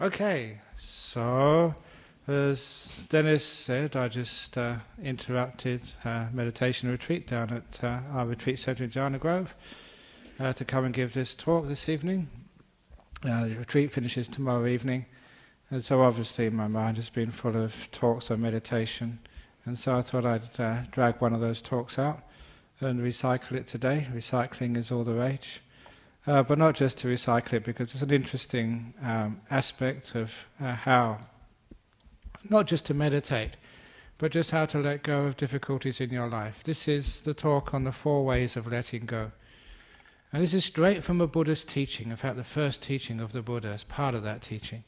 Okay, so as Dennis said, I just uh, interrupted uh, meditation retreat down at uh, our retreat centre in Jhana Grove uh, to come and give this talk this evening. Uh, the retreat finishes tomorrow evening, and so obviously my mind has been full of talks on meditation, and so I thought I'd uh, drag one of those talks out and recycle it today. Recycling is all the rage. Uh, but not just to recycle it, because it's an interesting um, aspect of uh, how, not just to meditate, but just how to let go of difficulties in your life. This is the talk on the four ways of letting go. And this is straight from a Buddhist teaching, in fact, the first teaching of the Buddha is part of that teaching.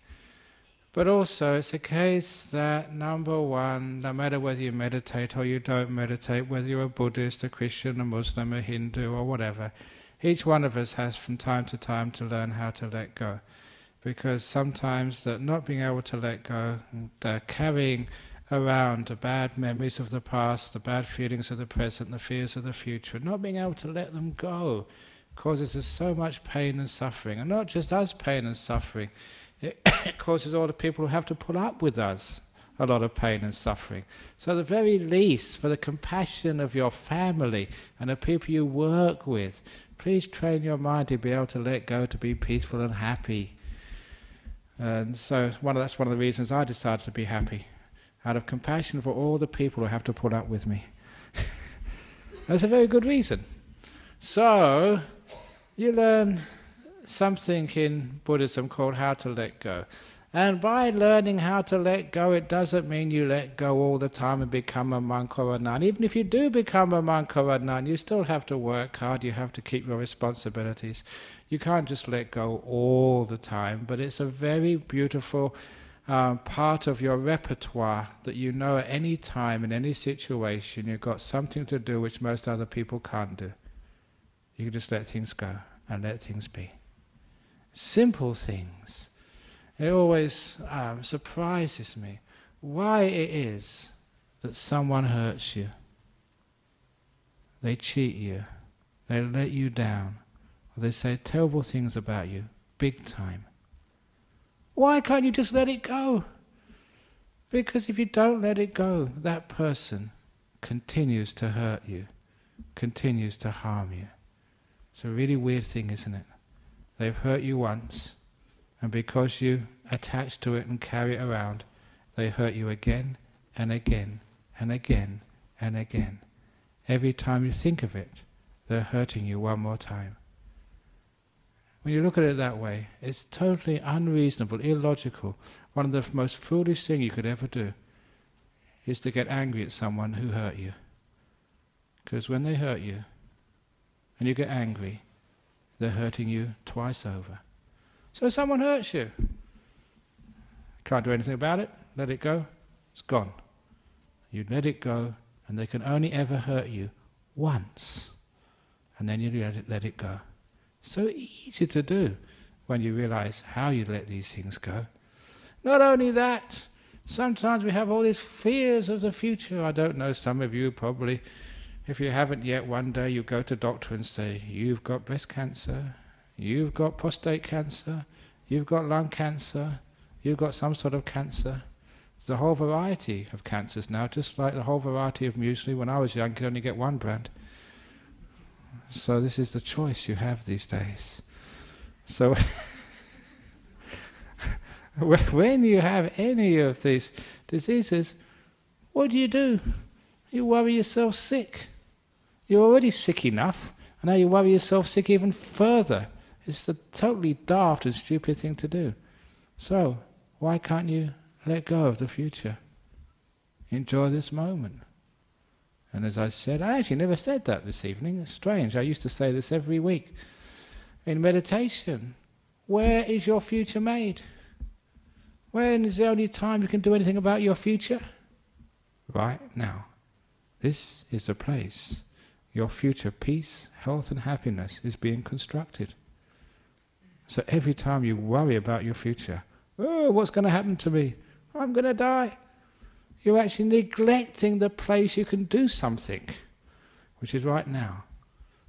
But also, it's a case that, number one, no matter whether you meditate or you don't meditate, whether you're a Buddhist, a Christian, a Muslim, a Hindu, or whatever, each one of us has from time to time to learn how to let go. Because sometimes that not being able to let go, the carrying around the bad memories of the past, the bad feelings of the present, the fears of the future, not being able to let them go causes us so much pain and suffering. And not just us pain and suffering, it causes all the people who have to put up with us a lot of pain and suffering. So, at the very least, for the compassion of your family and the people you work with, Please train your mind to be able to let go, to be peaceful and happy. And so one of, that's one of the reasons I decided to be happy, out of compassion for all the people who have to put up with me. that's a very good reason. So you learn something in Buddhism called how to let go. And by learning how to let go, it doesn't mean you let go all the time and become a monk or a nun. Even if you do become a monk or a nun, you still have to work hard, you have to keep your responsibilities. You can't just let go all the time, but it's a very beautiful um, part of your repertoire that you know at any time, in any situation, you've got something to do which most other people can't do. You can just let things go and let things be. Simple things it always um, surprises me why it is that someone hurts you. They cheat you. They let you down. Or they say terrible things about you, big time. Why can't you just let it go? Because if you don't let it go, that person continues to hurt you, continues to harm you. It's a really weird thing, isn't it? They've hurt you once, and because you attach to it and carry it around, they hurt you again and again and again and again. Every time you think of it, they're hurting you one more time. When you look at it that way, it's totally unreasonable, illogical. One of the most foolish things you could ever do is to get angry at someone who hurt you. Because when they hurt you, and you get angry, they're hurting you twice over. So someone hurts you. Can't do anything about it. Let it go. It's gone. You let it go, and they can only ever hurt you once. And then you let it, let it go. So easy to do when you realize how you let these things go. Not only that, sometimes we have all these fears of the future. I don't know, some of you probably, if you haven't yet, one day you go to doctor and say, You've got breast cancer, You've got prostate cancer, you've got lung cancer, you've got some sort of cancer. There's a whole variety of cancers now, just like the whole variety of muesli. When I was young, you could only get one brand. So this is the choice you have these days. So when you have any of these diseases, what do you do? You worry yourself sick. You're already sick enough, and now you worry yourself sick even further. It's a totally daft and stupid thing to do. So, why can't you let go of the future? Enjoy this moment. And as I said, I actually never said that this evening. It's strange. I used to say this every week in meditation. Where is your future made? When is the only time you can do anything about your future? Right now. This is the place your future peace, health, and happiness is being constructed. So every time you worry about your future, oh, what's going to happen to me? I'm going to die. You're actually neglecting the place you can do something, which is right now.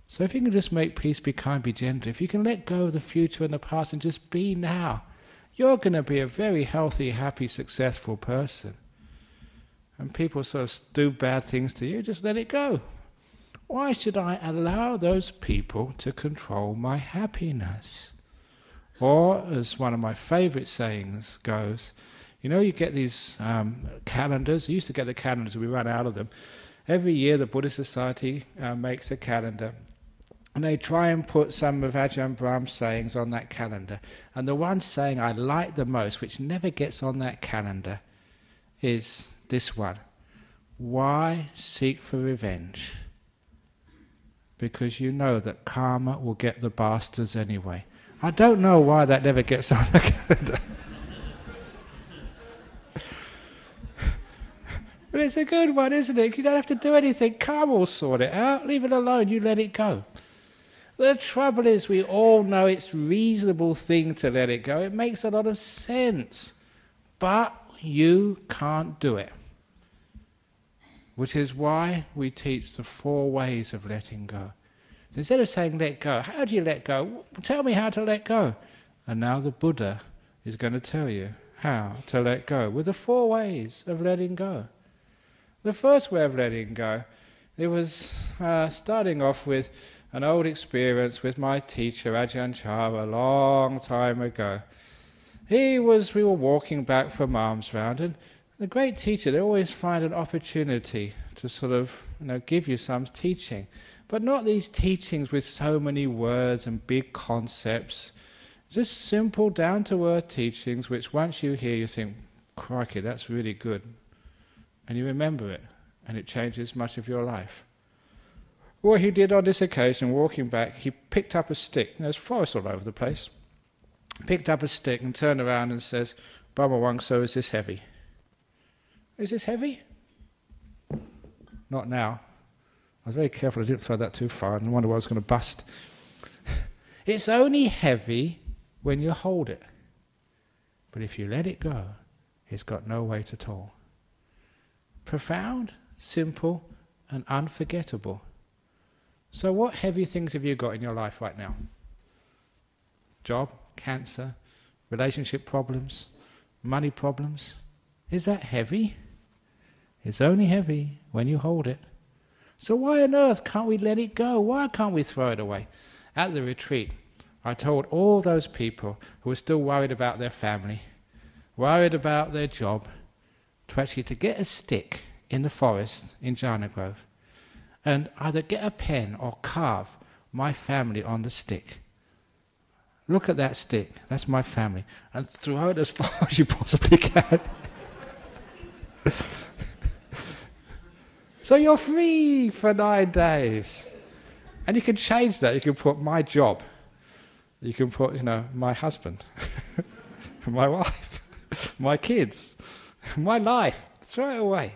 So if you can just make peace, be kind, be gentle, if you can let go of the future and the past and just be now, you're going to be a very healthy, happy, successful person. And people sort of do bad things to you, just let it go. Why should I allow those people to control my happiness? Or, as one of my favorite sayings goes, you know, you get these um, calendars. You used to get the calendars, we run out of them. Every year, the Buddhist Society uh, makes a calendar. And they try and put some of Ajahn Brahm's sayings on that calendar. And the one saying I like the most, which never gets on that calendar, is this one Why seek for revenge? Because you know that karma will get the bastards anyway. I don't know why that never gets on the calendar. But it's a good one, isn't it? You don't have to do anything. Karma will sort it out. Leave it alone. You let it go. The trouble is, we all know it's reasonable thing to let it go. It makes a lot of sense, but you can't do it. Which is why we teach the four ways of letting go. Instead of saying let go, how do you let go? Tell me how to let go. And now the Buddha is going to tell you how to let go with the four ways of letting go. The first way of letting go, it was uh, starting off with an old experience with my teacher Ajahn Chah a long time ago. He was, we were walking back from alms round, and the great teacher, they always find an opportunity to sort of, you know, give you some teaching. But not these teachings with so many words and big concepts. Just simple, down to earth teachings, which once you hear, you think, crikey, that's really good and you remember it, and it changes much of your life. What he did on this occasion, walking back, he picked up a stick. There's forest all over the place. Picked up a stick and turned around and says, Brahmavamso, is this heavy? Is this heavy? Not now. I was very careful I didn't throw that too far and wonder what I was going to bust. it's only heavy when you hold it. But if you let it go, it's got no weight at all profound, simple, and unforgettable. So, what heavy things have you got in your life right now? Job, cancer, relationship problems, money problems. Is that heavy? It's only heavy when you hold it. So, why on earth can't we let it go? Why can't we throw it away? At the retreat, I told all those people who were still worried about their family, worried about their job, to actually to get a stick in the forest in Jhana Grove and either get a pen or carve my family on the stick. Look at that stick, that's my family, and throw it as far as you possibly can. So you're free for nine days. And you can change that. You can put my job. You can put, you know, my husband, my wife, my kids. my life. Throw it away.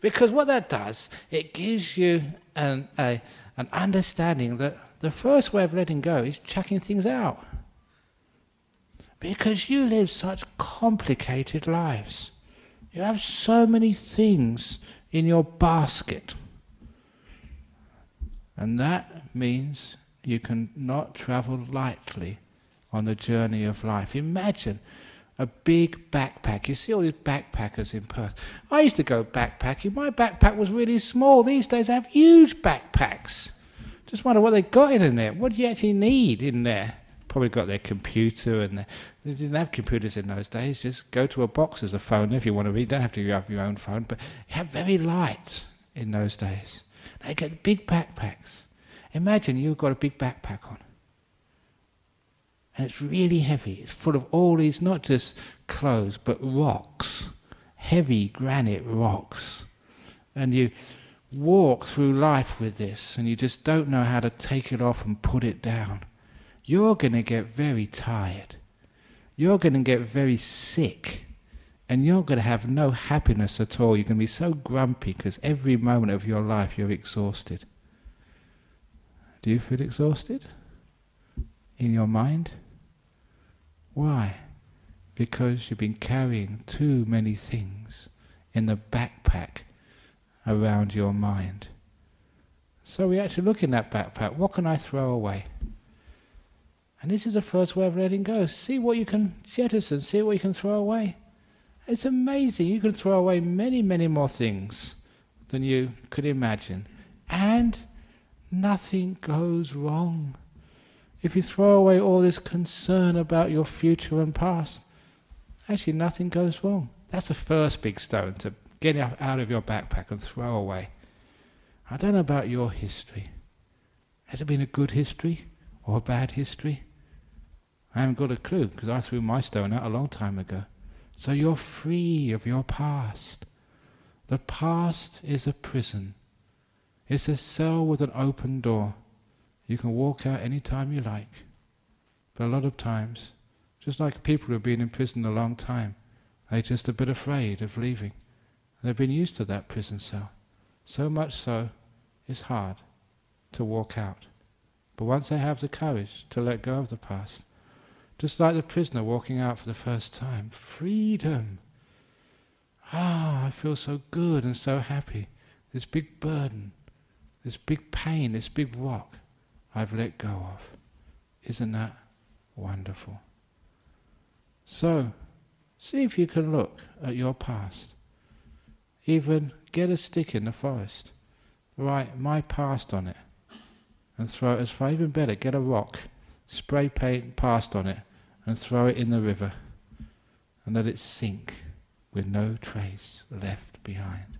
Because what that does, it gives you an, a, an understanding that the first way of letting go is chucking things out. Because you live such complicated lives. You have so many things in your basket. And that means you can not travel lightly on the journey of life. Imagine a big backpack. You see all these backpackers in Perth. I used to go backpacking. My backpack was really small. These days I have huge backpacks. Just wonder what they got in there. What do you actually need in there? Probably got their computer and their, they didn't have computers in those days. Just go to a box as a phone if you want to read. You don't have to have your own phone, but you have very light in those days. They get big backpacks. Imagine you've got a big backpack on and it's really heavy. It's full of all these, not just clothes, but rocks, heavy granite rocks. And you walk through life with this, and you just don't know how to take it off and put it down. You're going to get very tired. You're going to get very sick. And you're going to have no happiness at all. You're going to be so grumpy because every moment of your life you're exhausted. Do you feel exhausted? In your mind? Why? Because you've been carrying too many things in the backpack around your mind. So we actually look in that backpack, what can I throw away? And this is the first way of letting go. See what you can jettison, see what you can throw away. It's amazing. You can throw away many, many more things than you could imagine. And nothing goes wrong. If you throw away all this concern about your future and past, actually nothing goes wrong. That's the first big stone to get out of your backpack and throw away. I don't know about your history. Has it been a good history or a bad history? I haven't got a clue because I threw my stone out a long time ago. So you're free of your past. The past is a prison. It's a cell with an open door. You can walk out any time you like. But a lot of times, just like people who've been in prison a long time, they're just a bit afraid of leaving. They've been used to that prison cell. So much so, it's hard to walk out. But once they have the courage to let go of the past, just like the prisoner walking out for the first time. Freedom! Ah, I feel so good and so happy. This big burden, this big pain, this big rock, I've let go of. Isn't that wonderful? So, see if you can look at your past. Even get a stick in the forest, write my past on it, and throw it as far, even better, get a rock spray paint past on it, and throw it in the river, and let it sink with no trace left behind.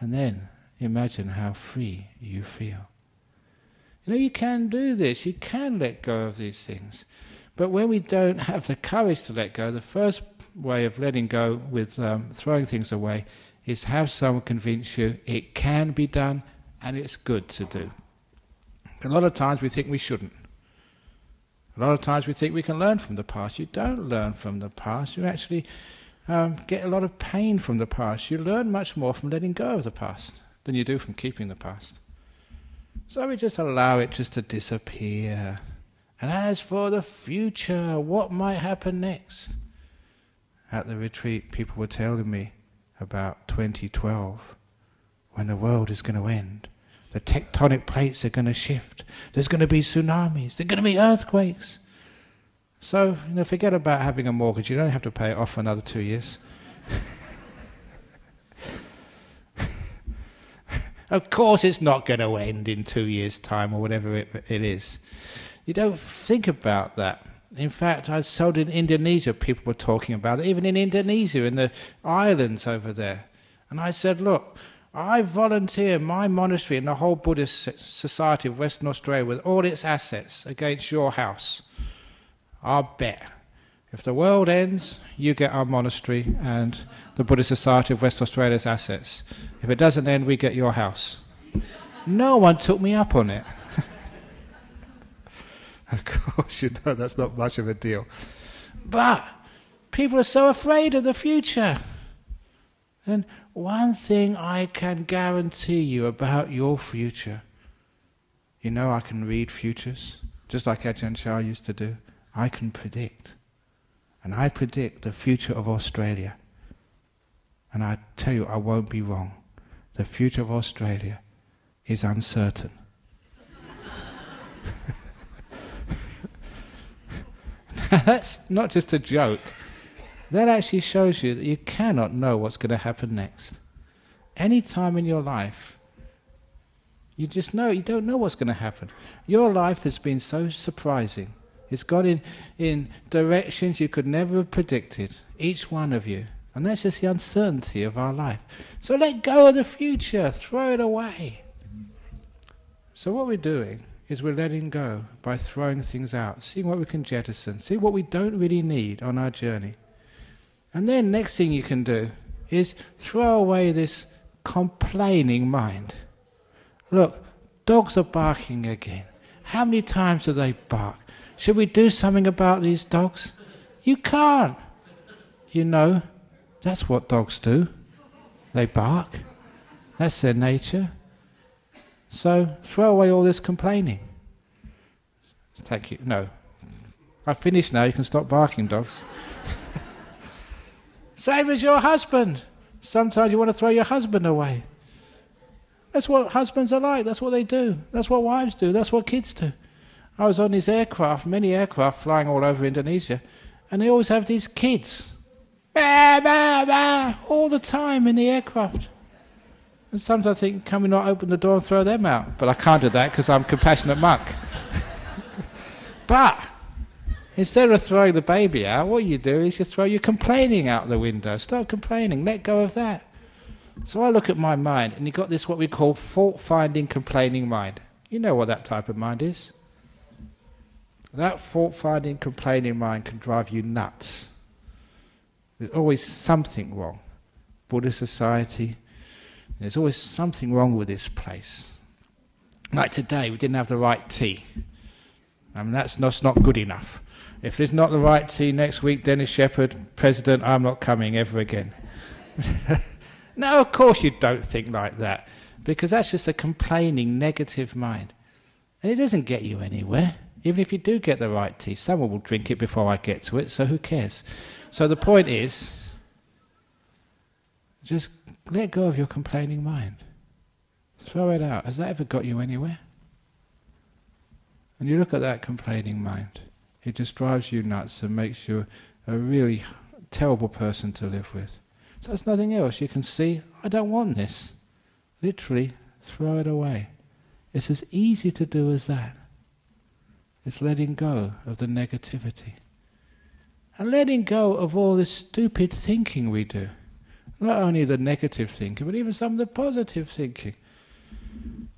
And then imagine how free you feel. You know, you can do this, you can let go of these things. But when we don't have the courage to let go, the first way of letting go with um, throwing things away is have someone convince you it can be done and it's good to do. A lot of times we think we shouldn't. A lot of times we think we can learn from the past. You don't learn from the past. You actually um, get a lot of pain from the past. You learn much more from letting go of the past than you do from keeping the past. So we just allow it just to disappear. And as for the future, what might happen next? At the retreat, people were telling me about 2012, when the world is going to end. The tectonic plates are going to shift. There's going to be tsunamis. There's going to be earthquakes. So, you know, forget about having a mortgage. You don't have to pay it off for another two years. of course, it's not going to end in two years' time or whatever it, it is. You don't think about that. In fact, I sold in Indonesia, people were talking about it, even in Indonesia, in the islands over there. And I said, look, I volunteer my monastery and the whole Buddhist society of Western Australia with all its assets against your house. I'll bet. If the world ends, you get our monastery and the Buddhist Society of West Australia's assets. If it doesn't end, we get your house. No one took me up on it. of course, you know that's not much of a deal. But people are so afraid of the future. And one thing I can guarantee you about your future you know, I can read futures, just like Ajahn Chah used to do. I can predict. And I predict the future of Australia. And I tell you, I won't be wrong. The future of Australia is uncertain. That's not just a joke that actually shows you that you cannot know what's going to happen next. Any time in your life, you just know, you don't know what's going to happen. Your life has been so surprising. It's gone in, in directions you could never have predicted, each one of you. And that's just the uncertainty of our life. So let go of the future, throw it away. So, what we're doing is we're letting go by throwing things out, seeing what we can jettison, see what we don't really need on our journey. And then next thing you can do is throw away this complaining mind. Look, dogs are barking again. How many times do they bark? Should we do something about these dogs? You can't. You know, that's what dogs do. They bark. That's their nature. So throw away all this complaining. Thank you. No. I've finished now. You can stop barking, dogs. Same as your husband. Sometimes you want to throw your husband away. That's what husbands are like. That's what they do. That's what wives do. That's what kids do. I was on these aircraft, many aircraft flying all over Indonesia, and they always have these kids. Bah, bah, bah, all the time in the aircraft. And sometimes I think, can we not open the door and throw them out? But I can't do that because I'm compassionate monk. but instead of throwing the baby out, what you do is you throw your complaining out the window. Stop complaining. Let go of that. So I look at my mind, and you've got this what we call fault finding, complaining mind. You know what that type of mind is. That fault finding, complaining mind can drive you nuts. There's always something wrong. Buddhist society, there's always something wrong with this place. Like today, we didn't have the right tea. I mean, that's not, that's not good enough. If it's not the right tea next week, Dennis Shepherd, President, I'm not coming ever again. no, of course you don't think like that, because that's just a complaining, negative mind. And it doesn't get you anywhere. Even if you do get the right tea, someone will drink it before I get to it, so who cares? So the point is just let go of your complaining mind. Throw it out. Has that ever got you anywhere? And you look at that complaining mind, it just drives you nuts and makes you a really terrible person to live with. So there's nothing else. You can see, I don't want this. Literally, throw it away. It's as easy to do as that. It's letting go of the negativity. And letting go of all this stupid thinking we do. Not only the negative thinking, but even some of the positive thinking.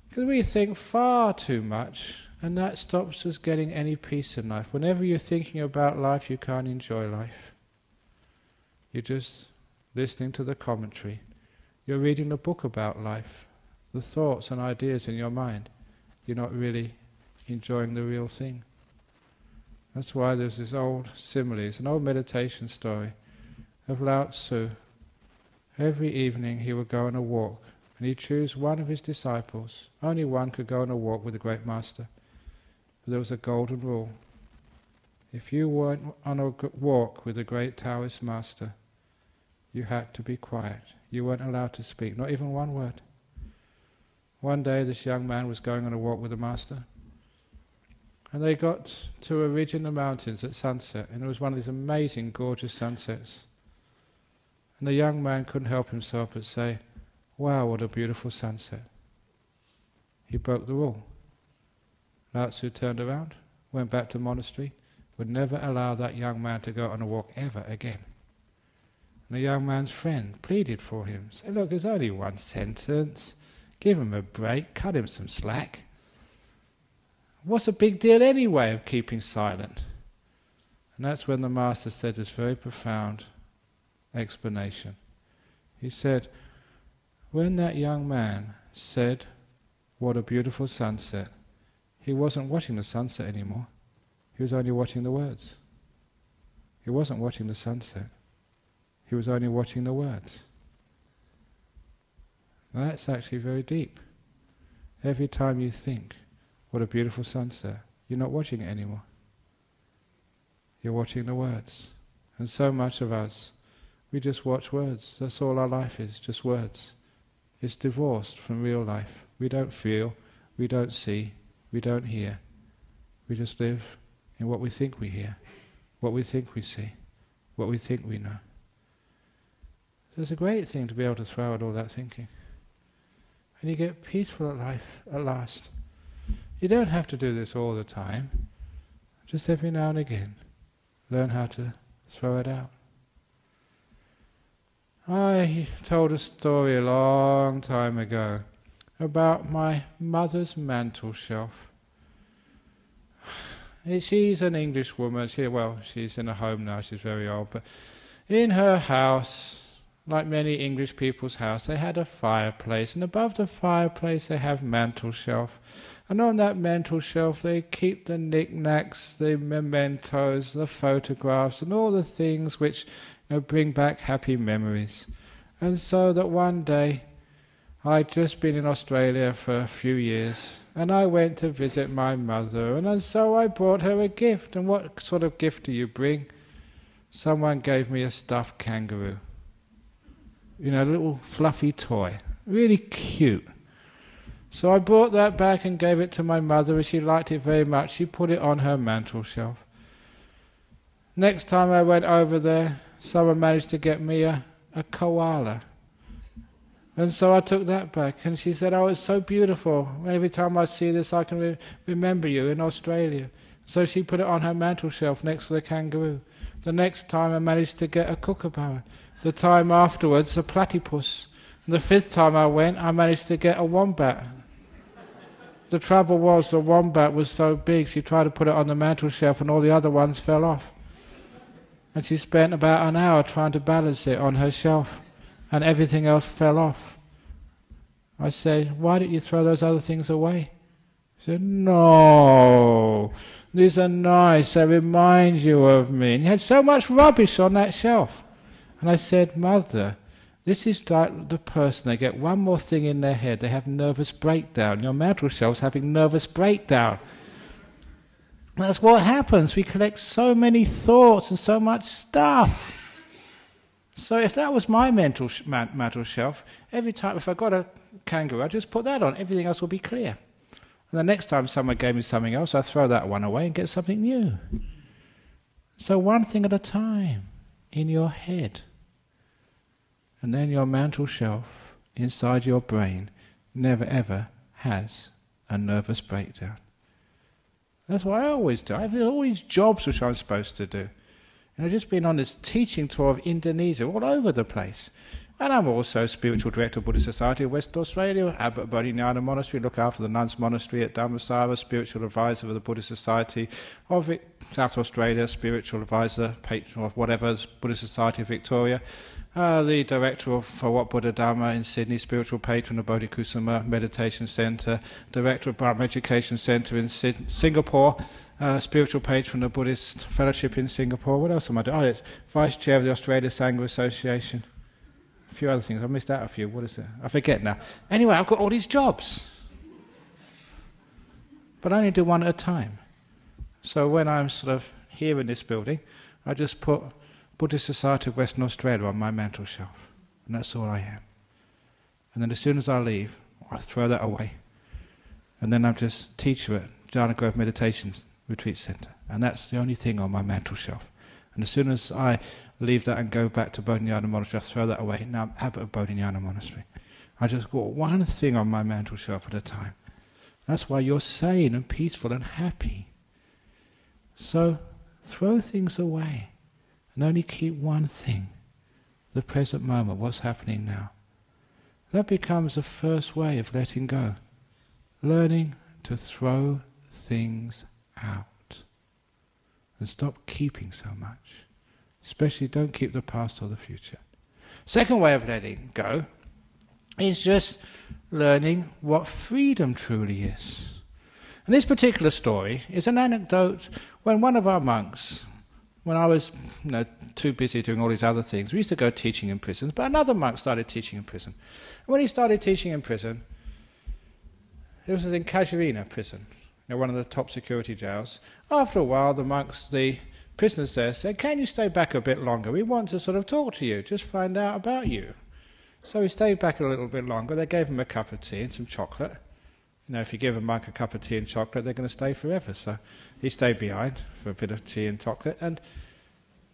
Because we think far too much, and that stops us getting any peace in life. Whenever you're thinking about life, you can't enjoy life. You're just listening to the commentary. You're reading a book about life, the thoughts and ideas in your mind. You're not really enjoying the real thing. That's why there's this old simile, it's an old meditation story of Lao Tzu. Every evening he would go on a walk and he'd choose one of his disciples. Only one could go on a walk with the great master. There was a golden rule. If you went on a walk with the great Taoist master, you had to be quiet. You weren't allowed to speak, not even one word. One day this young man was going on a walk with the master. And they got to a ridge in the mountains at sunset, and it was one of these amazing, gorgeous sunsets. And the young man couldn't help himself but say, Wow, what a beautiful sunset. He broke the rule. Lao Tzu turned around, went back to monastery, would never allow that young man to go on a walk ever again. And the young man's friend pleaded for him, said, Look, it's only one sentence. Give him a break, cut him some slack. What's a big deal anyway of keeping silent? And that's when the Master said this very profound explanation. He said, When that young man said, What a beautiful sunset, he wasn't watching the sunset anymore. He was only watching the words. He wasn't watching the sunset. He was only watching the words. Now that's actually very deep. Every time you think, what a beautiful sunset. You're not watching it anymore. You're watching the words. And so much of us, we just watch words. That's all our life is, just words. It's divorced from real life. We don't feel, we don't see, we don't hear. We just live in what we think we hear, what we think we see, what we think we know. So it's a great thing to be able to throw out all that thinking. And you get peaceful at life at last. You don't have to do this all the time. Just every now and again, learn how to throw it out. I told a story a long time ago about my mother's mantel shelf. She's an English woman. She, well, she's in a home now. She's very old, but in her house, like many English people's house, they had a fireplace, and above the fireplace they have mantel shelf. And on that mantel shelf, they keep the knickknacks, the mementos, the photographs, and all the things which you know, bring back happy memories. And so that one day, I'd just been in Australia for a few years, and I went to visit my mother, and so I brought her a gift. And what sort of gift do you bring? Someone gave me a stuffed kangaroo. You know, a little fluffy toy, really cute. So I brought that back and gave it to my mother, and she liked it very much. She put it on her mantel shelf. Next time I went over there, someone managed to get me a, a koala. And so I took that back, and she said, Oh, it's so beautiful. Every time I see this, I can re- remember you in Australia. So she put it on her mantel shelf next to the kangaroo. The next time, I managed to get a kookaburra. The time afterwards, a platypus. And the fifth time I went, I managed to get a wombat. the trouble was, the wombat was so big, she tried to put it on the mantel shelf, and all the other ones fell off. And she spent about an hour trying to balance it on her shelf and everything else fell off. I said, Why didn't you throw those other things away? He said, No, these are nice, they remind you of me. And you had so much rubbish on that shelf. And I said, Mother, this is like the person, they get one more thing in their head, they have nervous breakdown. Your mantel shelf's having nervous breakdown. That's what happens. We collect so many thoughts and so much stuff. So if that was my mental sh- mantle shelf, every time if I got a kangaroo, I'd just put that on. Everything else would be clear. And the next time someone gave me something else, I throw that one away and get something new. So one thing at a time in your head. And then your mantle shelf inside your brain never ever has a nervous breakdown. That's what I always do. I have all these jobs which I'm supposed to do. And I've just been on this teaching tour of Indonesia, all over the place. And I'm also spiritual director of Buddhist Society of West Australia, abbot Bodhinyana Monastery, look after the nuns' monastery at Dhammasara, spiritual advisor of the Buddhist Society of South Australia, spiritual advisor, patron of whatever, Buddhist Society of Victoria, uh, the director of For What Buddha Dhamma in Sydney, spiritual patron of Bodhikusuma Meditation Centre, director of Brahm Education Centre in Singapore, uh, spiritual patron of Buddhist Fellowship in Singapore. What else am I doing? Oh, it's vice chair of the Australia Sangha Association. A few other things. I missed out a few. What is it? I forget now. Anyway, I've got all these jobs. But I only do one at a time. So when I'm sort of here in this building, I just put Buddhist Society of Western Australia on my mantel shelf. And that's all I am. And then as soon as I leave, I throw that away. And then I'm just teacher at Jhana Grove Meditations retreat center. And that's the only thing on my mantel shelf. And as soon as I leave that and go back to Bodhinyana Monastery, I throw that away. Now I'm abbot of Bodhinyana Monastery. I just got one thing on my mantel shelf at a time. That's why you're sane and peaceful and happy. So throw things away and only keep one thing the present moment, what's happening now. That becomes the first way of letting go. Learning to throw things out. And stop keeping so much. Especially don't keep the past or the future. Second way of letting go is just learning what freedom truly is. And this particular story is an anecdote when one of our monks, when I was you know, too busy doing all these other things, we used to go teaching in prisons, but another monk started teaching in prison. And when he started teaching in prison, it was in Casuarina prison know, one of the top security jails. After a while, the monks, the prisoners there said, Can you stay back a bit longer? We want to sort of talk to you, just find out about you. So he stayed back a little bit longer. They gave him a cup of tea and some chocolate. You know, if you give a monk a cup of tea and chocolate, they're going to stay forever. So he stayed behind for a bit of tea and chocolate. And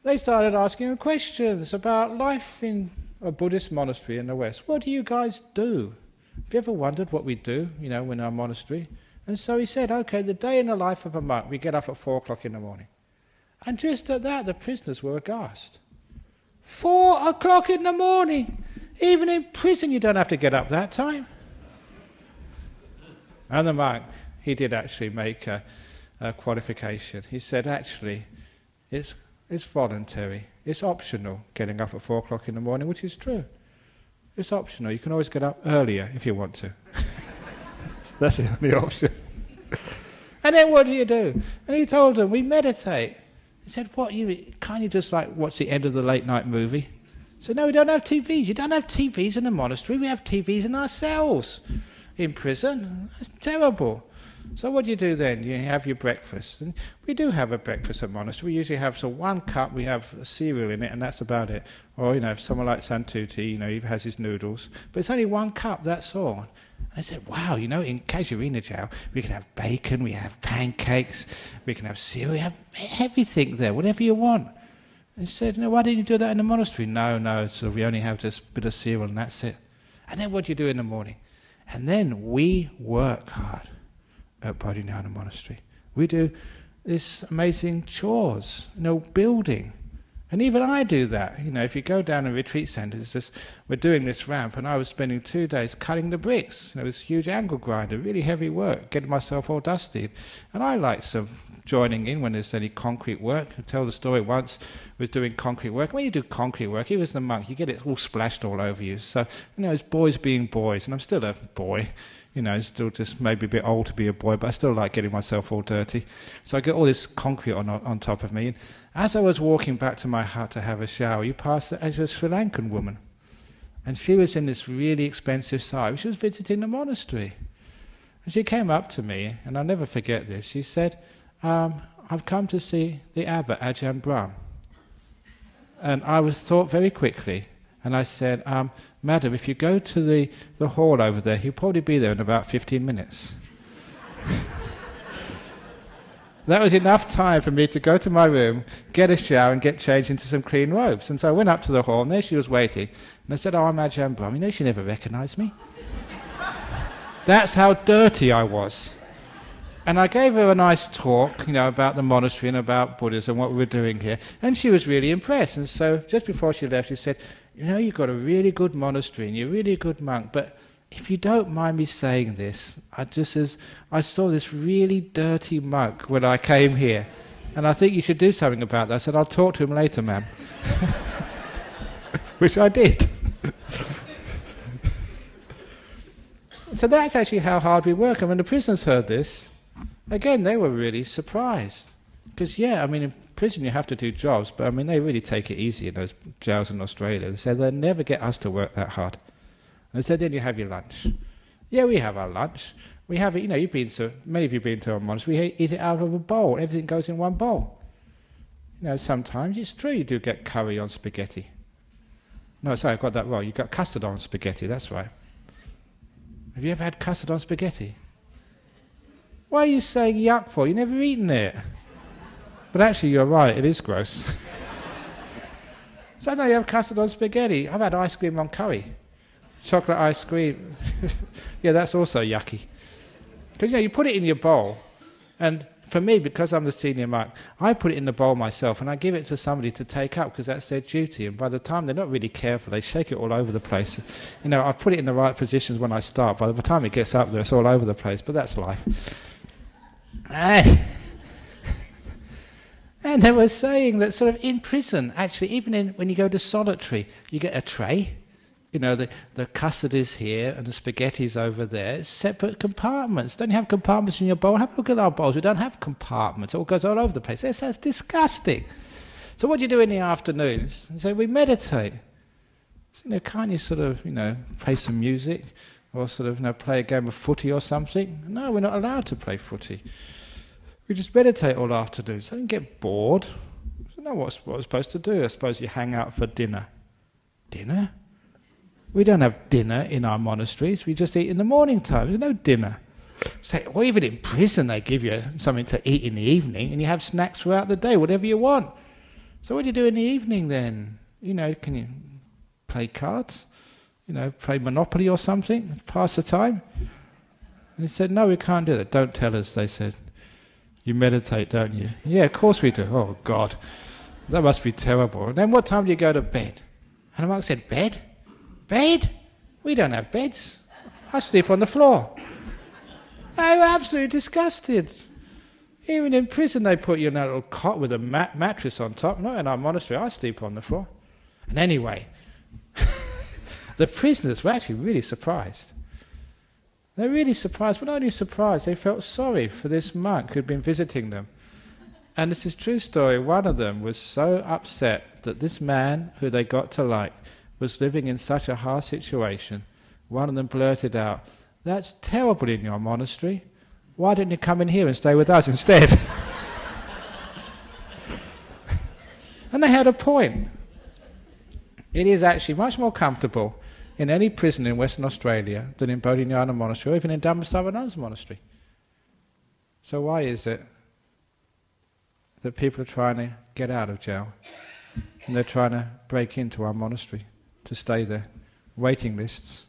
they started asking him questions about life in a Buddhist monastery in the West. What do you guys do? Have you ever wondered what we do, you know, in our monastery? And so he said, okay, the day in the life of a monk, we get up at four o'clock in the morning. And just at that, the prisoners were aghast. Four o'clock in the morning! Even in prison, you don't have to get up that time. And the monk, he did actually make a, a qualification. He said, actually, it's, it's voluntary, it's optional getting up at four o'clock in the morning, which is true. It's optional. You can always get up earlier if you want to. That's the only option. and then what do you do? And he told them, we meditate. He said, what, you can't you just like watch the end of the late night movie? So no, we don't have TVs. You don't have TVs in a monastery. We have TVs in our cells in prison. That's terrible. So what do you do then? You have your breakfast. And we do have a breakfast at monastery. We usually have so one cup, we have cereal in it, and that's about it. Or, you know, if someone like Santuti, you know, he has his noodles. But it's only one cup, that's all. I said, wow, you know, in Casuarina jail, we can have bacon, we have pancakes, we can have cereal, we have everything there, whatever you want. And he said, no, why didn't you do that in the monastery? No, no, so we only have this bit of cereal and that's it. And then what do you do in the morning? And then we work hard at Bodhinyana Monastery. We do this amazing chores, you know, building. And even I do that. You know, if you go down a retreat centre, just, we're doing this ramp, and I was spending two days cutting the bricks. You know, this huge angle grinder, really heavy work, getting myself all dusty. And I like some joining in when there's any concrete work. I tell the story once was doing concrete work. When you do concrete work, even as the monk, you get it all splashed all over you. So, you know, it's boys being boys, and I'm still a boy, you know, still just maybe a bit old to be a boy, but I still like getting myself all dirty. So I get all this concrete on on top of me. And as I was walking back to my hut to have a shower, you passed a Sri Lankan woman. And she was in this really expensive sari. She was visiting the monastery. And she came up to me, and I'll never forget this. She said, um, I've come to see the abbot, Ajahn Brahm. And I was thought very quickly, and I said, um, Madam, if you go to the, the hall over there, he'll probably be there in about 15 minutes. that was enough time for me to go to my room, get a shower, and get changed into some clean robes. And so I went up to the hall, and there she was waiting. And I said, Oh, I'm Ajahn Brahm. You know, she never recognized me. That's how dirty I was. And I gave her a nice talk, you know, about the monastery and about Buddhism, what we were doing here. And she was really impressed. And so just before she left, she said, You know, you've got a really good monastery and you're a really good monk, but if you don't mind me saying this, I just as I saw this really dirty monk when I came here, and I think you should do something about that. I said, I'll talk to him later, ma'am. Which I did. so that's actually how hard we work. And when the prisoners heard this, Again, they were really surprised. Because, yeah, I mean, in prison you have to do jobs, but I mean, they really take it easy in those jails in Australia. They said they'll never get us to work that hard. And they said, then you have your lunch. Yeah, we have our lunch. We have it, you know, you've been to, many of you have been to a monastery, we eat it out of a bowl. Everything goes in one bowl. You know, sometimes it's true you do get curry on spaghetti. No, sorry, I got that wrong. You got custard on spaghetti, that's right. Have you ever had custard on spaghetti? Why are you saying yuck for? You've never eaten it. But actually, you're right, it is gross. so now you have custard on spaghetti. I've had ice cream on curry. Chocolate ice cream. yeah, that's also yucky. Because, you know, you put it in your bowl, and for me, because I'm the senior monk, I put it in the bowl myself and I give it to somebody to take up because that's their duty. And by the time they're not really careful, they shake it all over the place. You know, I put it in the right positions when I start. By the time it gets up there, it's all over the place. But that's life. Ah. And, they were saying that sort of in prison, actually, even in, when you go to solitary, you get a tray. You know, the, the custard is here and the spaghetti's over there. It's separate compartments. Don't you have compartments in your bowl? Have a look at our bowls. We don't have compartments. It all goes all over the place. That's, that's disgusting. So what do you do in the afternoons? You say, we meditate. So, you know, can't you sort of, you know, play some music? or sort of you know, play a game of footy or something. No, we're not allowed to play footy. We just meditate all afternoon. So I didn't get bored. So no, what's what I'm supposed to do? I suppose you hang out for dinner. Dinner? We don't have dinner in our monasteries. We just eat in the morning time. There's no dinner. So, or even in prison, they give you something to eat in the evening, and you have snacks throughout the day, whatever you want. So, what do you do in the evening then? You know, can you play cards? you know, play Monopoly or something, pass the time? And he said, No, we can't do that. Don't tell us, they said. You meditate, don't you? Yeah, of course we do. Oh, God. That must be terrible. Then what time do you go to bed? And the monk said, Bed? Bed? We don't have beds. I sleep on the floor. they were absolutely disgusted. Even in prison, they put you in a little cot with a mat- mattress on top. Not in our monastery, I sleep on the floor. And anyway, the prisoners were actually really surprised. They're really surprised, but not only surprised, they felt sorry for this monk who'd been visiting them. And this is true story. One of them was so upset that this man, who they got to like, was living in such a hard situation. One of them blurted out, That's terrible in your monastery. Why didn't you come in here and stay with us instead? and they had a point. It is actually much more comfortable in any prison in Western Australia than in Bodhinyana Monastery or even in Dhammasara nuns' monastery. So why is it that people are trying to get out of jail and they're trying to break into our monastery to stay there? Waiting lists.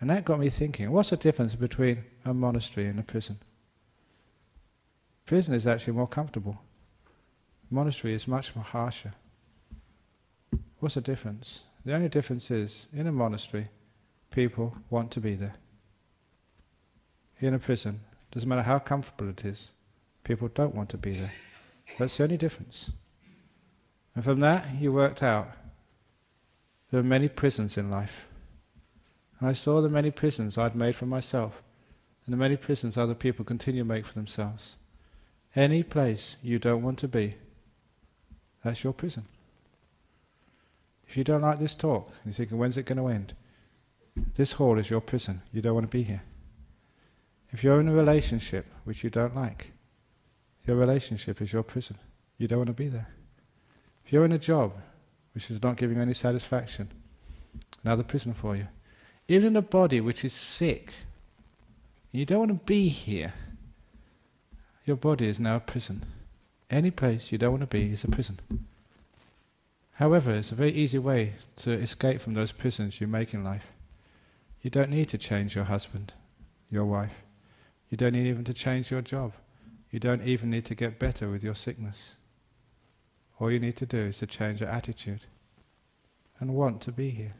And that got me thinking, what's the difference between a monastery and a prison? Prison is actually more comfortable. Monastery is much more harsher. What's the difference? The only difference is, in a monastery, people want to be there. In a prison, doesn't matter how comfortable it is, people don't want to be there. That's the only difference. And from that, you worked out there are many prisons in life. And I saw the many prisons I'd made for myself, and the many prisons other people continue to make for themselves. Any place you don't want to be, that's your prison. If you don't like this talk, and you're thinking, when's it going to end? This hall is your prison. You don't want to be here. If you're in a relationship which you don't like, your relationship is your prison. You don't want to be there. If you're in a job which is not giving you any satisfaction, another prison for you. Even in a body which is sick, you don't want to be here, your body is now a prison. Any place you don't want to be is a prison. However, it's a very easy way to escape from those prisons you make in life. You don't need to change your husband, your wife. You don't need even to change your job. You don't even need to get better with your sickness. All you need to do is to change your attitude and want to be here.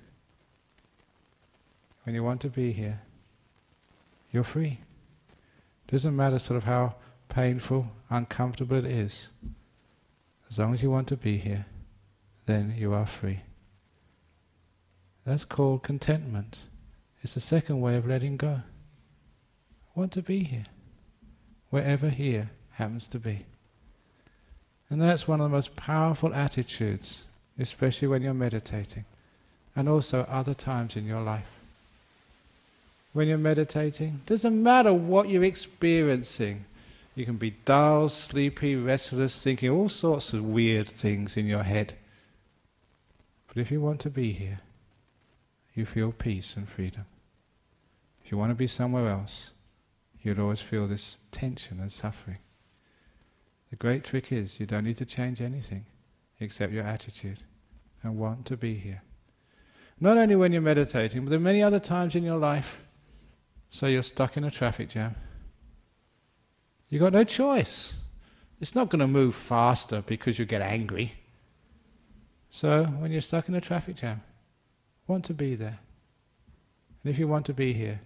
When you want to be here, you're free. It doesn't matter sort of how painful, uncomfortable it is. As long as you want to be here, then you are free. That's called contentment. It's the second way of letting go. I want to be here, wherever here happens to be. And that's one of the most powerful attitudes, especially when you're meditating, and also other times in your life. When you're meditating, doesn't matter what you're experiencing. You can be dull, sleepy, restless, thinking all sorts of weird things in your head. But if you want to be here, you feel peace and freedom. If you want to be somewhere else, you'll always feel this tension and suffering. The great trick is you don't need to change anything except your attitude and want to be here. Not only when you're meditating, but there are many other times in your life. So you're stuck in a traffic jam. You've got no choice. It's not going to move faster because you get angry. So, when you're stuck in a traffic jam, want to be there. And if you want to be here,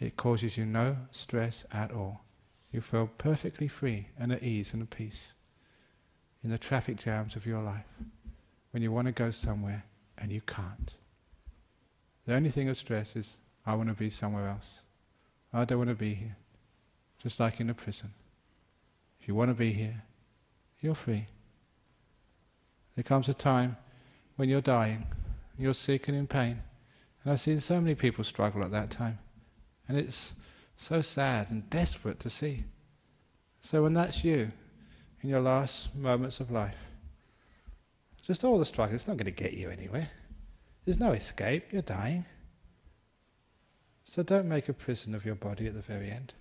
it causes you no stress at all. You feel perfectly free and at ease and at peace in the traffic jams of your life when you want to go somewhere and you can't. The only thing of stress is, I want to be somewhere else. I don't want to be here. Just like in a prison. If you want to be here, you're free. There comes a time when you're dying, you're sick and in pain. And I've seen so many people struggle at that time. And it's so sad and desperate to see. So when that's you, in your last moments of life, just all the struggle, it's not going to get you anywhere. There's no escape, you're dying. So don't make a prison of your body at the very end.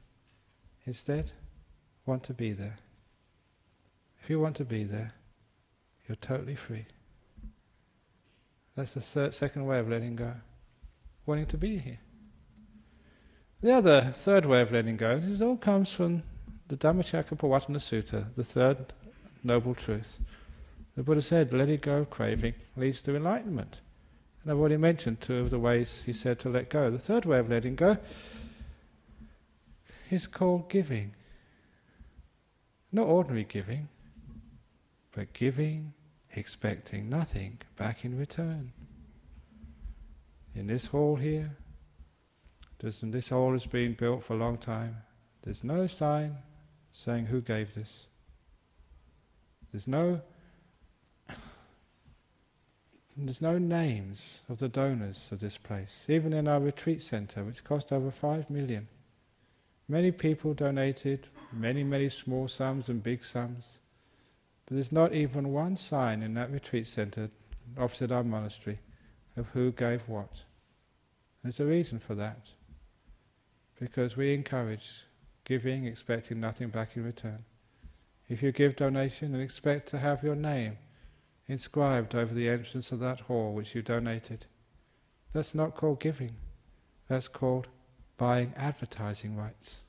Instead, want to be there. If you want to be there, you're totally free. That's the third, second way of letting go. Wanting to be here. The other, third way of letting go, this all comes from the Dhammacakkappavattana Sutta, the third noble truth. The Buddha said, letting go of craving leads to enlightenment. And I've already mentioned two of the ways he said to let go. The third way of letting go is called giving. Not ordinary giving, but giving expecting nothing back in return. In this hall here, this hall has been built for a long time. There's no sign saying who gave this. There's no there's no names of the donors of this place. Even in our retreat center, which cost over five million, Many people donated many, many small sums and big sums, but there's not even one sign in that retreat center opposite our monastery of who gave what. There's a reason for that. Because we encourage giving, expecting nothing back in return. If you give donation and expect to have your name inscribed over the entrance of that hall which you donated, that's not called giving. That's called buying advertising rights,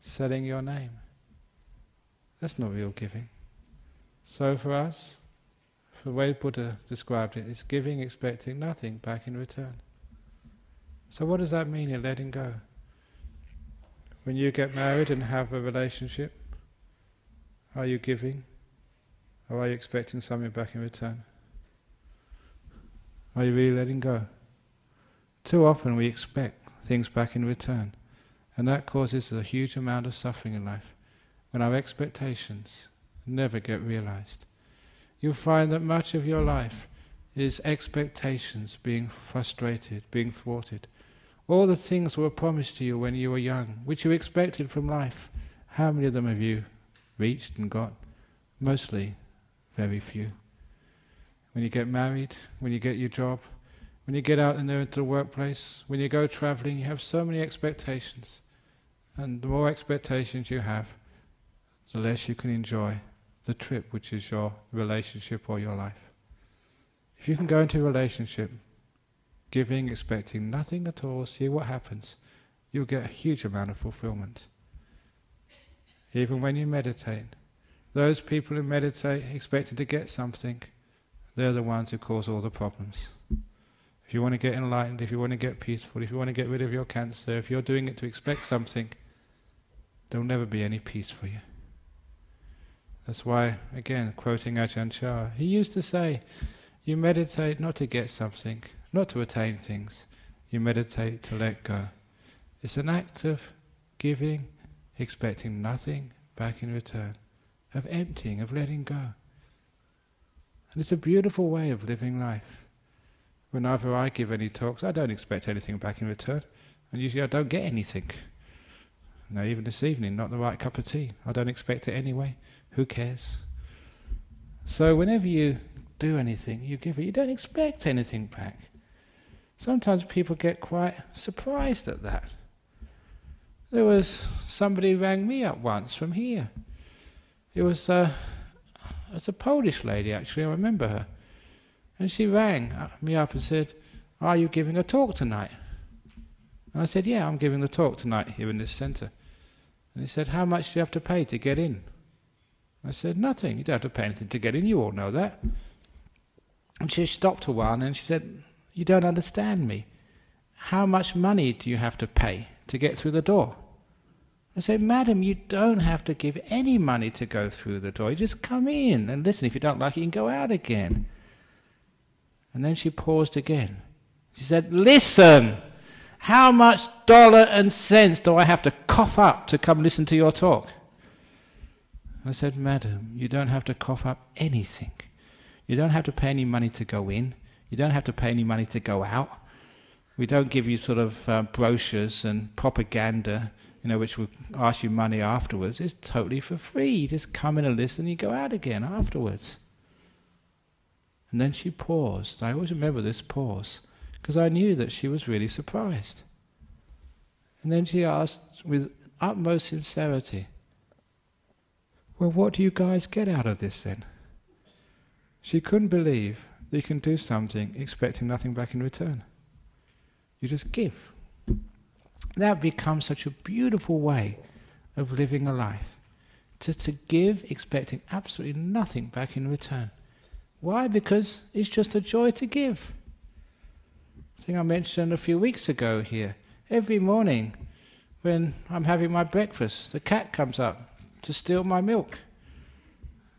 selling your name. That's not real giving. So for us, the way Buddha described it, it's giving expecting nothing back in return. So what does that mean in letting go? When you get married and have a relationship, are you giving? Or are you expecting something back in return? Are you really letting go? Too often we expect things back in return, and that causes a huge amount of suffering in life when our expectations never get realized. You'll find that much of your life is expectations being frustrated, being thwarted. All the things were promised to you when you were young, which you expected from life, how many of them have you reached and got? Mostly very few. When you get married, when you get your job, when you get out in there into the workplace, when you go traveling, you have so many expectations. And the more expectations you have, the less you can enjoy the trip, which is your relationship or your life. If you can go into a relationship giving, expecting nothing at all, see what happens, you'll get a huge amount of fulfillment. Even when you meditate, those people who meditate expecting to get something, they're the ones who cause all the problems. If you want to get enlightened, if you want to get peaceful, if you want to get rid of your cancer, if you're doing it to expect something, there'll never be any peace for you. That's why, again, quoting Ajahn Chah, he used to say, You meditate not to get something, not to attain things, you meditate to let go. It's an act of giving, expecting nothing back in return, of emptying, of letting go. And it's a beautiful way of living life. Whenever I give any talks, I don't expect anything back in return, and usually I don't get anything. No, even this evening, not the right cup of tea. I don't expect it anyway. Who cares? So whenever you do anything, you give it, you don't expect anything back. Sometimes people get quite surprised at that. There was somebody rang me up once from here. It was, uh, it was a Polish lady actually, I remember her. And she rang me up and said, Are you giving a talk tonight? And I said, Yeah, I'm giving the talk tonight here in this centre. And he said, How much do you have to pay to get in? I said, Nothing. You don't have to pay anything to get in. You all know that. And she stopped a while and she said, You don't understand me. How much money do you have to pay to get through the door? I said, Madam, you don't have to give any money to go through the door. You just come in and listen. If you don't like it, you can go out again. And then she paused again. She said, Listen, how much dollar and cents do I have to cough up to come listen to your talk? I said, Madam, you don't have to cough up anything. You don't have to pay any money to go in. You don't have to pay any money to go out. We don't give you sort of uh, brochures and propaganda, you know, which will ask you money afterwards. It's totally for free. You just come in and listen, and you go out again afterwards. And then she paused. I always remember this pause because I knew that she was really surprised. And then she asked with utmost sincerity, Well, what do you guys get out of this then? She couldn't believe that you can do something expecting nothing back in return. You just give. That becomes such a beautiful way of living a life. To, to give expecting absolutely nothing back in return. Why? Because it's just a joy to give. I think I mentioned a few weeks ago here. Every morning when I'm having my breakfast, the cat comes up to steal my milk.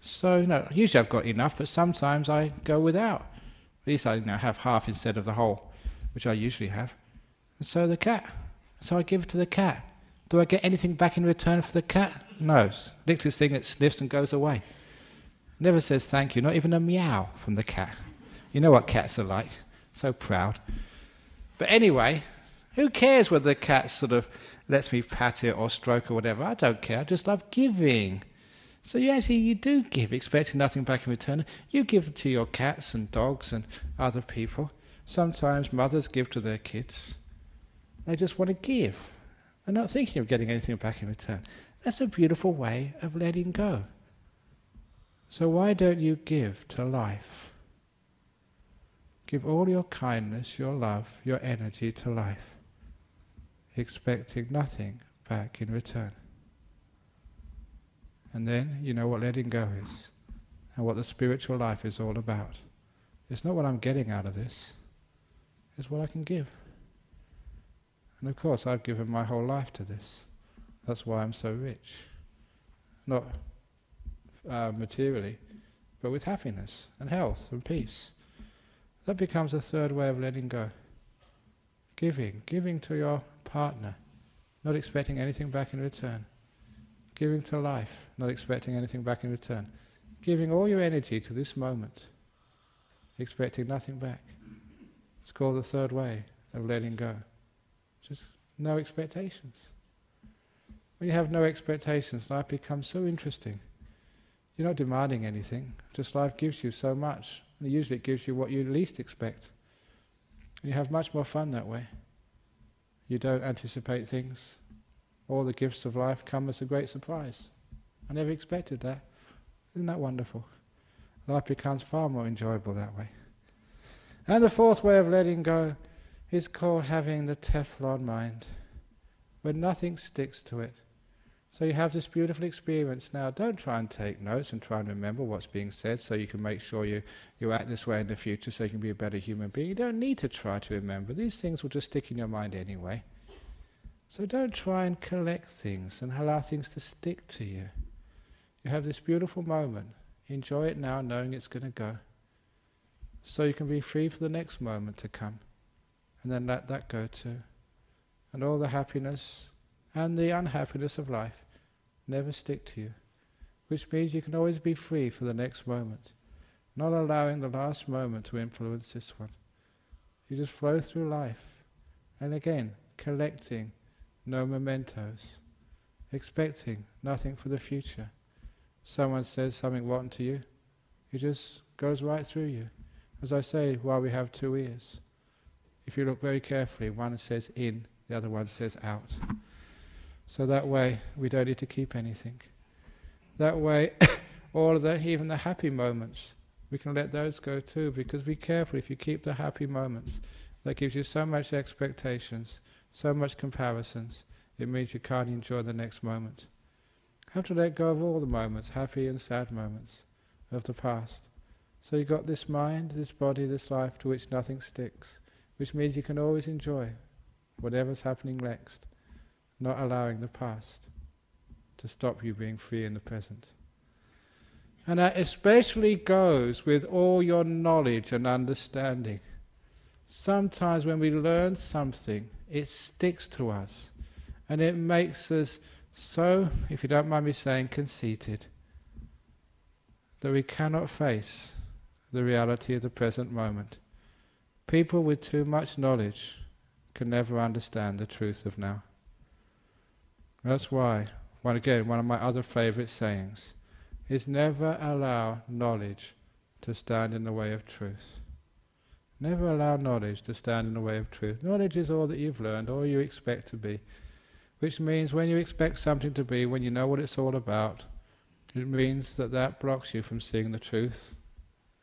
So, you know, usually I've got enough, but sometimes I go without. At least I you know, have half instead of the whole, which I usually have. And so the cat. So I give it to the cat. Do I get anything back in return for the cat? No. Licks this thing, it sniffs and goes away. Never says thank you, not even a meow from the cat. You know what cats are like. So proud. But anyway, Who cares whether the cat sort of lets me pat it or stroke or whatever? I don't care. I just love giving. So you actually you do give, expecting nothing back in return. You give to your cats and dogs and other people. Sometimes mothers give to their kids. They just want to give. They're not thinking of getting anything back in return. That's a beautiful way of letting go. So why don't you give to life? Give all your kindness, your love, your energy to life, expecting nothing back in return. And then you know what letting go is and what the spiritual life is all about. It's not what I'm getting out of this, it's what I can give. And of course, I've given my whole life to this. That's why I'm so rich. Not uh, materially, but with happiness and health and peace. That becomes a third way of letting go. Giving, giving to your partner, not expecting anything back in return. Giving to life, not expecting anything back in return. Giving all your energy to this moment, expecting nothing back. It's called the third way of letting go. Just no expectations. When you have no expectations, life becomes so interesting. You're not demanding anything, just life gives you so much. And usually it gives you what you least expect. And you have much more fun that way. You don't anticipate things. All the gifts of life come as a great surprise. I never expected that. Isn't that wonderful? Life becomes far more enjoyable that way. And the fourth way of letting go is called having the Teflon mind, where nothing sticks to it. So you have this beautiful experience now. Don't try and take notes and try and remember what's being said so you can make sure you, you act this way in the future so you can be a better human being. You don't need to try to remember. These things will just stick in your mind anyway. So don't try and collect things and allow things to stick to you. You have this beautiful moment. Enjoy it now knowing it's going to go. So you can be free for the next moment to come. And then let that go too. And all the happiness and the unhappiness of life never stick to you, which means you can always be free for the next moment, not allowing the last moment to influence this one. You just flow through life, and again, collecting no mementos, expecting nothing for the future. Someone says something rotten to you, it just goes right through you. As I say, while we have two ears, if you look very carefully, one says in, the other one says out. So that way we don't need to keep anything. That way, all the, even the happy moments, we can let those go too, because be careful if you keep the happy moments. That gives you so much expectations, so much comparisons, it means you can't enjoy the next moment. Have to let go of all the moments, happy and sad moments of the past. So you've got this mind, this body, this life to which nothing sticks, which means you can always enjoy whatever's happening next not allowing the past to stop you being free in the present. And that especially goes with all your knowledge and understanding. Sometimes when we learn something, it sticks to us and it makes us so, if you don't mind me saying, conceited that we cannot face the reality of the present moment. People with too much knowledge can never understand the truth of now. That's why, one again, one of my other favorite sayings is never allow knowledge to stand in the way of truth. Never allow knowledge to stand in the way of truth. Knowledge is all that you've learned, all you expect to be. Which means when you expect something to be, when you know what it's all about, it means that that blocks you from seeing the truth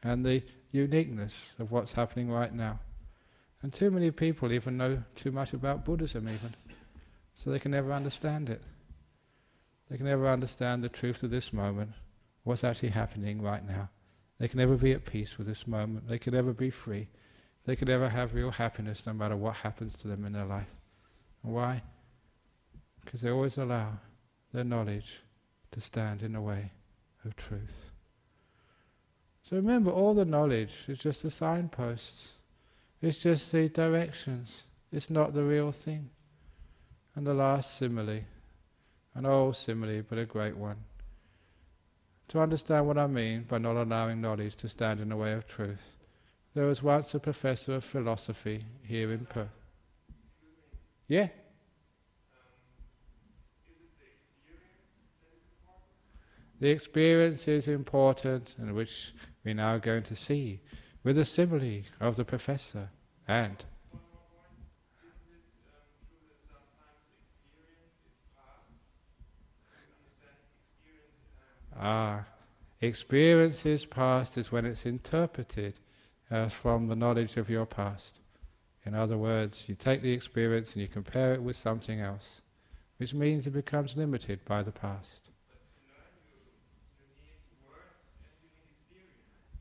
and the uniqueness of what's happening right now. And too many people even know too much about Buddhism even. So they can never understand it. They can never understand the truth of this moment, what's actually happening right now. They can never be at peace with this moment. They can never be free. They can never have real happiness no matter what happens to them in their life. why? Because they always allow their knowledge to stand in the way of truth. So remember, all the knowledge is just the signposts. It's just the directions. It's not the real thing. And the last simile, an old simile, but a great one. To understand what I mean by not allowing knowledge to stand in the way of truth, there was once a professor of philosophy here in Perth. Yeah? The experience is important, and which we're now going to see with the simile of the professor and. Ah, experience is past is when it's interpreted uh, from the knowledge of your past. In other words, you take the experience and you compare it with something else, which means it becomes limited by the past.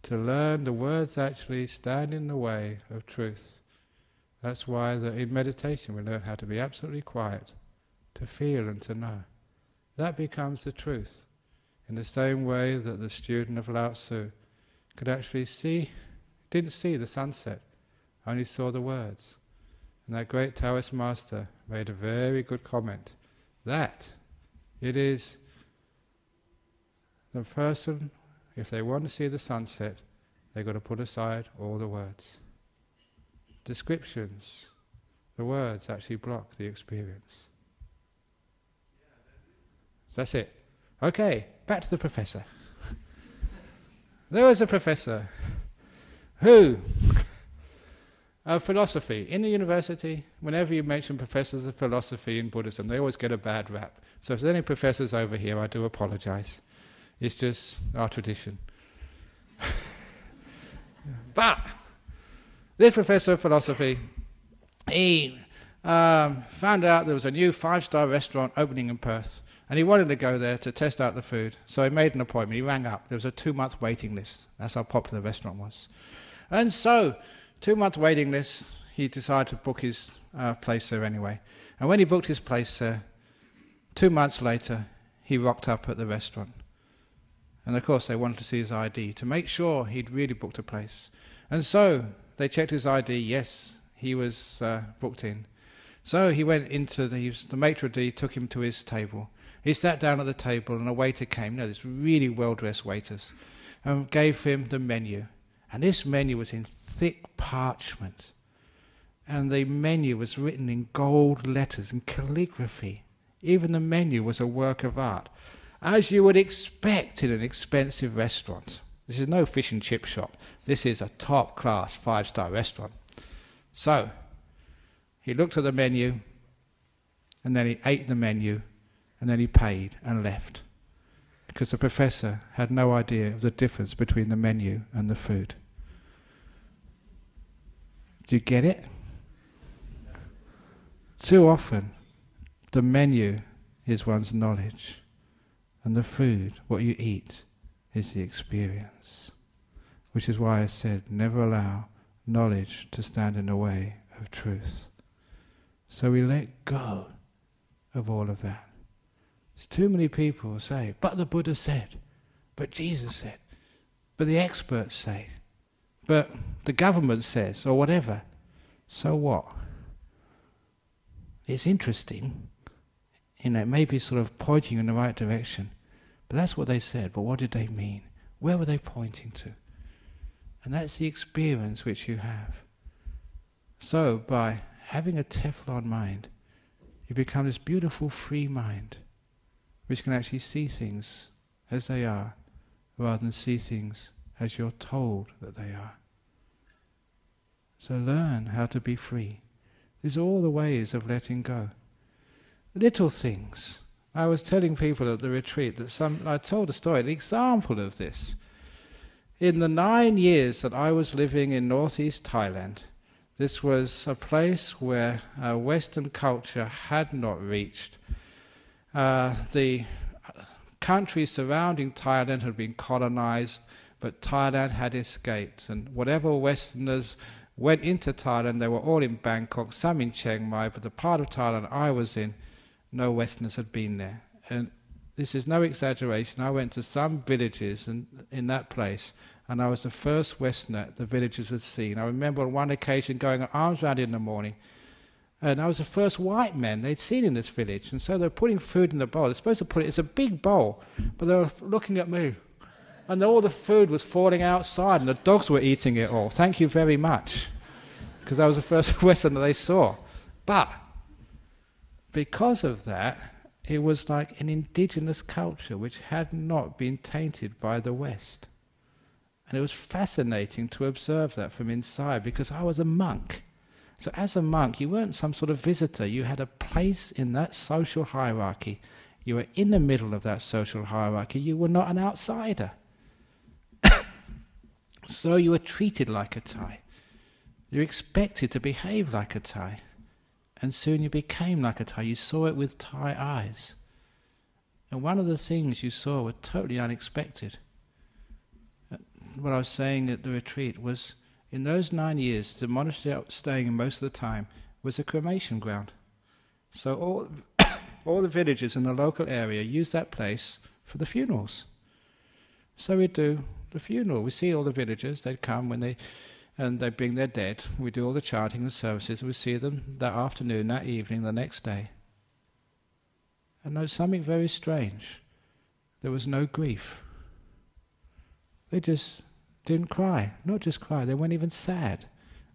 To learn, the words actually stand in the way of truth. That's why the, in meditation we learn how to be absolutely quiet, to feel and to know. That becomes the truth. In the same way that the student of Lao Tzu could actually see, didn't see the sunset, only saw the words. And that great Taoist master made a very good comment. That it is the person if they want to see the sunset, they've got to put aside all the words. Descriptions, the words actually block the experience. that's it. Okay, back to the professor. there was a professor who, of philosophy, in the university, whenever you mention professors of philosophy in Buddhism, they always get a bad rap. So if there's any professors over here, I do apologize. It's just our tradition. but this professor of philosophy, he um, found out there was a new five-star restaurant opening in Perth, and he wanted to go there to test out the food. So he made an appointment. He rang up. There was a two-month waiting list. That's how popular the restaurant was. And so, two-month waiting list. He decided to book his uh, place there anyway. And when he booked his place there, two months later, he rocked up at the restaurant. And of course, they wanted to see his ID to make sure he'd really booked a place. And so they checked his ID. Yes, he was uh, booked in. So he went into the, the maitre d' took him to his table. He sat down at the table, and a waiter came. You know, this really well dressed waiters, and gave him the menu. And this menu was in thick parchment. And the menu was written in gold letters and calligraphy. Even the menu was a work of art as you would expect in an expensive restaurant. This is no fish and chip shop. This is a top class five star restaurant. So, he looked at the menu, and then he ate the menu, and then he paid and left. Because the professor had no idea of the difference between the menu and the food. Do you get it? Too often, the menu is one's knowledge. And the food, what you eat, is the experience. Which is why I said, never allow knowledge to stand in the way of truth. So we let go of all of that. Too many people say, but the Buddha said, but Jesus said, but the experts say, but the government says, or whatever. So what? It's interesting, you know, it may be sort of pointing in the right direction. But that's what they said. But what did they mean? Where were they pointing to? And that's the experience which you have. So, by having a Teflon mind, you become this beautiful free mind which can actually see things as they are rather than see things as you're told that they are. So learn how to be free. These are all the ways of letting go little things. I was telling people at the retreat that some, I told a story, an example of this. In the nine years that I was living in northeast Thailand, this was a place where uh, Western culture had not reached. Uh, the countries surrounding Thailand had been colonized, but Thailand had escaped. And whatever Westerners went into Thailand, they were all in Bangkok, some in Chiang Mai, but the part of Thailand I was in, no Westerners had been there. And this is no exaggeration. I went to some villages in, in that place, and I was the first Westerner the villagers had seen. I remember on one occasion going alms round in the morning, and I was the first white man they'd seen in this village. And so they're putting food in the bowl. They're supposed to put it, it's a big bowl, but they were looking at me. And all the food was falling outside, and the dogs were eating it all. Thank you very much. Because I was the first Westerner they saw. But because of that, it was like an indigenous culture which had not been tainted by the West. And it was fascinating to observe that from inside because I was a monk. So, as a monk, you weren't some sort of visitor, you had a place in that social hierarchy. You were in the middle of that social hierarchy, you were not an outsider. so, you were treated like a Thai. You expected to behave like a Thai. And soon you became like a Thai. You saw it with Thai eyes. And one of the things you saw were totally unexpected. Uh, what I was saying at the retreat was in those nine years, the monastery I was staying in most of the time was a cremation ground. So all, all the villagers in the local area use that place for the funerals. So we do the funeral. We see all the villagers, they'd come when they and they bring their dead. We do all the chanting and services. We see them that afternoon, that evening, the next day. And there was something very strange. There was no grief. They just didn't cry. Not just cry, they weren't even sad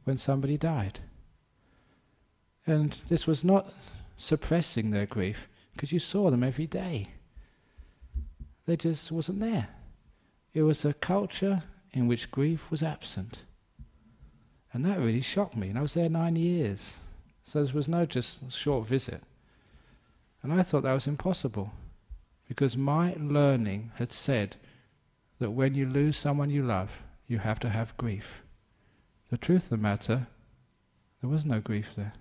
when somebody died. And this was not suppressing their grief, because you saw them every day. They just wasn't there. It was a culture in which grief was absent. And that really shocked me. And I was there nine years. So this was no just short visit. And I thought that was impossible. Because my learning had said that when you lose someone you love, you have to have grief. The truth of the matter, there was no grief there.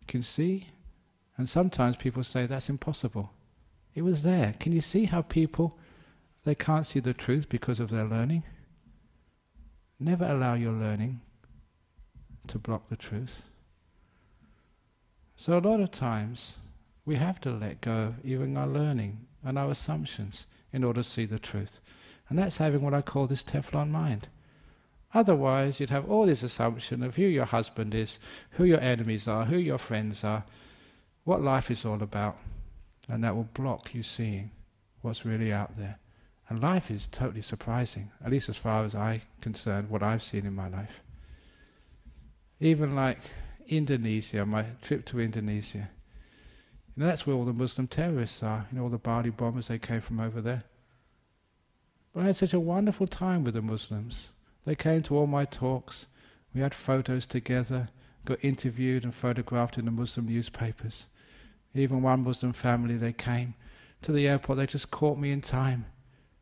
You can see? And sometimes people say that's impossible. It was there. Can you see how people, they can't see the truth because of their learning? Never allow your learning to block the truth. So, a lot of times, we have to let go of even our learning and our assumptions in order to see the truth. And that's having what I call this Teflon mind. Otherwise, you'd have all this assumption of who your husband is, who your enemies are, who your friends are, what life is all about. And that will block you seeing what's really out there. And life is totally surprising, at least as far as I'm concerned, what I've seen in my life. Even like Indonesia, my trip to Indonesia. You know, that's where all the Muslim terrorists are. You know, all the Bali bombers, they came from over there. But I had such a wonderful time with the Muslims. They came to all my talks. We had photos together, got interviewed and photographed in the Muslim newspapers. Even one Muslim family, they came to the airport, they just caught me in time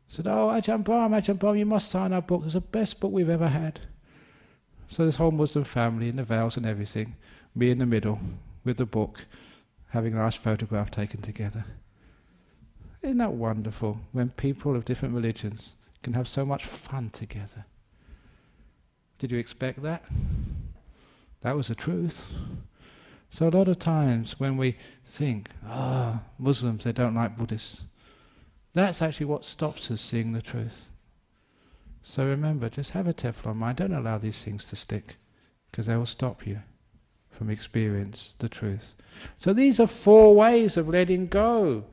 said, Oh, Ajahn Brahm, Ajahn Brahm, you must sign our book. It's the best book we've ever had. So this whole Muslim family in the veils and everything, me in the middle with the book, having a nice photograph taken together. Isn't that wonderful when people of different religions can have so much fun together? Did you expect that? That was the truth. So a lot of times when we think, ah, oh, Muslims, they don't like Buddhists, that's actually what stops us seeing the truth. So remember, just have a Teflon mind. Don't allow these things to stick, because they will stop you from experience the truth. So these are four ways of letting go.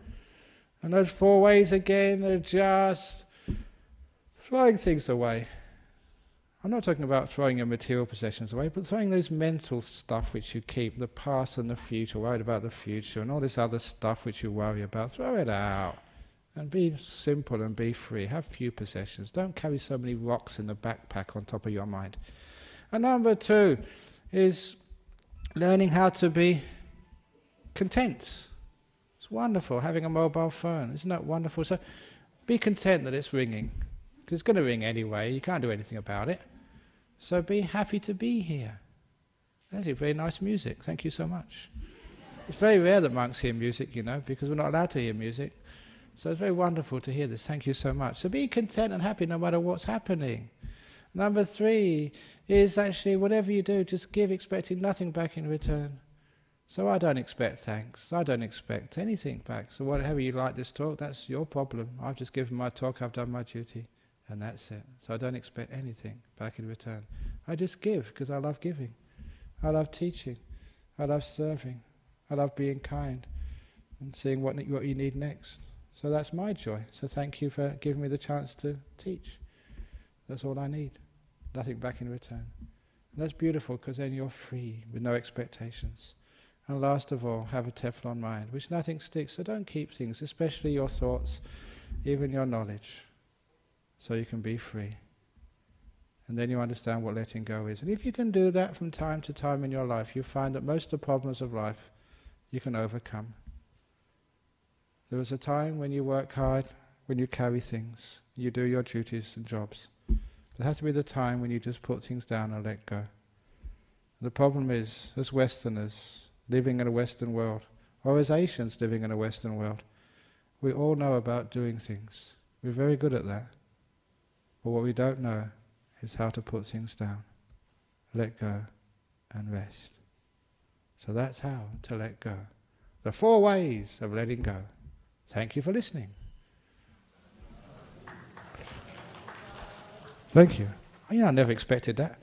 And those four ways again are just throwing things away. I'm not talking about throwing your material possessions away, but throwing those mental stuff which you keep, the past and the future, worried about the future, and all this other stuff which you worry about, throw it out. And be simple and be free. Have few possessions. Don't carry so many rocks in the backpack on top of your mind. And number two is learning how to be content. Wonderful having a mobile phone. Isn't that wonderful? So be content that it's ringing. Because it's going to ring anyway. You can't do anything about it. So be happy to be here. That's. Very nice music. Thank you so much. It's very rare that monks hear music, you know, because we're not allowed to hear music. So it's very wonderful to hear this. Thank you so much. So be content and happy no matter what's happening. Number three is actually whatever you do, just give expecting nothing back in return. So I don't expect thanks. I don't expect anything back. So whatever you like this talk, that's your problem. I've just given my talk, I've done my duty, and that's it. So I don't expect anything back in return. I just give because I love giving. I love teaching. I love serving. I love being kind and seeing what, what you need next. So that's my joy. So thank you for giving me the chance to teach. That's all I need. Nothing back in return. And that's beautiful because then you're free with no expectations. And last of all, have a Teflon mind, which nothing sticks. So don't keep things, especially your thoughts, even your knowledge, so you can be free. And then you understand what letting go is. And if you can do that from time to time in your life, you find that most of the problems of life you can overcome. There was a time when you work hard, when you carry things, you do your duties and jobs. There has to be the time when you just put things down and let go. The problem is, as Westerners living in a Western world, or as Asians living in a Western world, we all know about doing things. We're very good at that. But what we don't know is how to put things down, let go, and rest. So that's how to let go. The four ways of letting go. Thank you for listening. Thank you. You know, I never expected that.